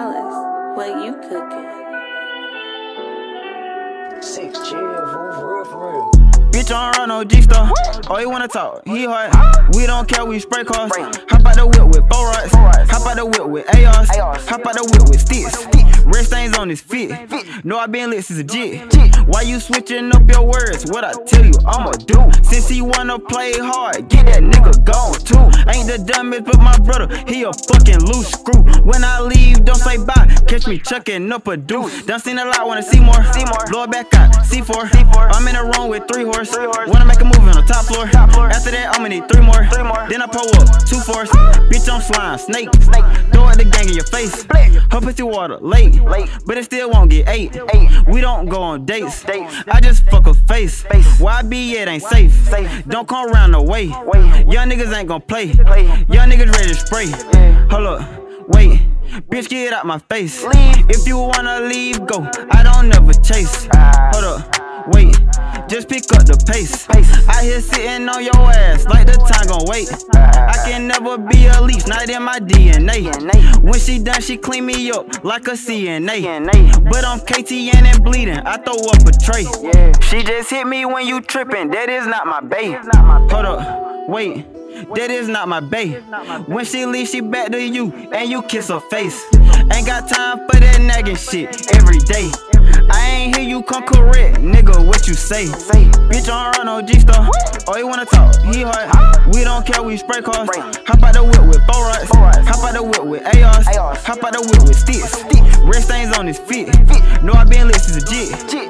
Dallas, what you cooking? Six for real. Bitch, I don't run no G-Star. Oh, he wanna talk, he hard. We don't care, we spray cars. Hop out the whip with four rods. Hop out the whip with ARs. Hop out the whip with sticks. Red stains on his feet. No, I been lit since a jit. Why you switching up your words? What I tell you, I'ma do. Since he wanna play hard, get that nigga gone too. Ain't the dumbest, but my brother, he a fucking loose screw. When I leave, don't say bye. Catch me chucking up a deuce. Done seen a lot, wanna see more. See more. Blow it back out. C4. C4. I'm in a room with three horse. Horse. Wanna make a move on the top floor. Floor. After that, I'ma need three more. More. Then I pull up two fours. Bitch, I'm slime. Snake. Snake. Throw at the gang in your face. Her pussy water late. Late. But it still won't get eight. Eight. We don't go on dates. I just fuck a face. Face. Why be it ain't safe. Safe. Don't come around the way. Young niggas ain't gon' play. Young niggas ready to spray. Hold up. Wait. Bitch, get out my face. If you wanna leave, go. I don't never chase. Hold up, wait. Just pick up the pace. I here sitting on your ass like the time gon' wait. I can never be a leech, not in my DNA. When she done, she clean me up like a CNA. But I'm KTN and bleeding. I throw up a tray. She just hit me when you tripping. That is not my bae. Hold up, wait. That is not my bae. When she leaves, she back to you and you kiss her face. Ain't got time for that nagging shit every day. I ain't hear you come correct, nigga. What you say? Bitch, I don't run no G-Star. Oh, he wanna talk, he hard. We don't care, we spray cars. Hop out the whip with four rods. Hop out the whip with ARs. Hop out the whip with sticks. Red stains on his feet. Know I been lit since a jit.